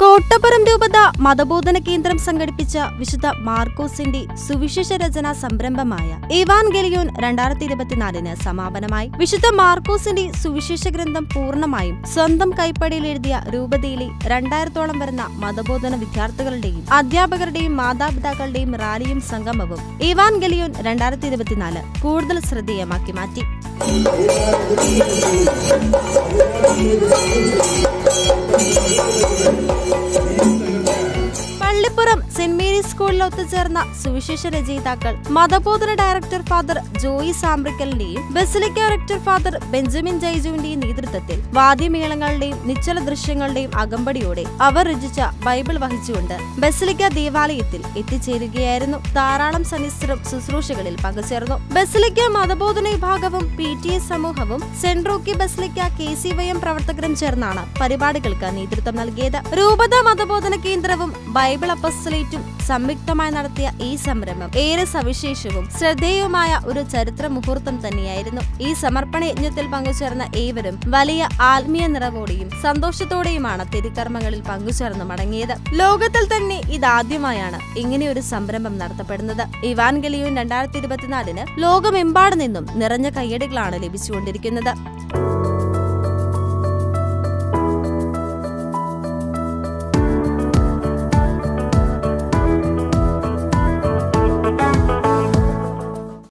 കോട്ടപ്പുറം രൂപത മതബോധന കേന്ദ്രം സംഘടിപ്പിച്ച വിശുദ്ധ മാർക്കോസിന്റെ സുവിശേഷ രചന സംരംഭമായ ഇവാൻ ഗലിയോൻ രണ്ടായിരത്തി ഇരുപത്തിനാലിന് സമാപനമായി. വിശുദ്ധ മാർക്കോസിന്റെ സുവിശേഷ ഗ്രന്ഥം പൂർണമായും സ്വന്തം കൈപ്പടിയിൽ എഴുതിയ രൂപതയിലെ രണ്ടായിരത്തോളം വരുന്ന മതബോധന വിദ്യാർത്ഥികളുടെയും അധ്യാപകരുടെയും മാതാപിതാക്കളുടെയും റാലിയും സംഗമവും ഇവാൻ ഗലിയോൻ രണ്ടായിരത്തി ഇരുപത്തിനാല് കൂടുതൽ ശ്രദ്ധേയമാക്കി മാറ്റി. സെന്റ് സ്കൂളിൽ ഒത്തുചേർന്ന സുവിശേഷ രചയിതാക്കൾ മതബോധന ഡയറക്ടർ ഫാദർ ജോയി സാമ്പ്രിക്കലിന്റെയും ബസിലിക്ക ഡയറക്ടർ ഫാദർ ബെഞ്ചമിൻ ജൈജുവിന്റെയും നേതൃത്വത്തിൽ വാദ്യമേളങ്ങളുടെയും നിശ്ചല ദൃശ്യങ്ങളുടെയും അകമ്പടിയോടെ അവർ രചിച്ച ബൈബിൾ വഹിച്ചുകൊണ്ട് ബസിലിക്ക ദേവാലയത്തിൽ എത്തിച്ചേരുകയായിരുന്നു. ധാരാളം സന്യസ്തരും ശുശ്രൂഷകളിൽ പങ്കുചേർന്നു. ബസിലിക്ക മതബോധന വിഭാഗവും പി ടി എ സമൂഹവും സെൻട്രോക്കി basilica K C Y M പ്രവർത്തകരും ചേർന്നാണ് പരിപാടികൾക്ക് നേതൃത്വം നൽകിയത്. രൂപത മതബോധന കേന്ദ്രവും ബൈബിൾ അപ്പസ്തലേറ്റും സംയുക്തമായി നടത്തിയ ഈ സംരംഭം ഏറെ സവിശേഷവും ശ്രദ്ധേയവുമായ ഒരു ചരിത്ര മുഹൂർത്തം തന്നെയായിരുന്നു. ഈ സമർപ്പണ യജ്ഞത്തിൽ പങ്കുചേർന്ന ഏവരും വലിയ ആത്മീയ നിറവോടെയും സന്തോഷത്തോടെയുമാണ് തിരുക്കർമ്മങ്ങളിൽ പങ്കുചേർന്ന് മടങ്ങിയത്. ലോകത്തിൽ തന്നെ ഇതാദ്യമായാണ് ഇങ്ങനെ ഒരു സംരംഭം നടത്തപ്പെടുന്നത്. ഇവാൻ ഗലിയോൻ രണ്ടായിരത്തി ഇരുപത്തിനാലിന് ലോകമെമ്പാടു നിന്നും നിറഞ്ഞ കയ്യടികളാണ് ലഭിച്ചുകൊണ്ടിരിക്കുന്നത്.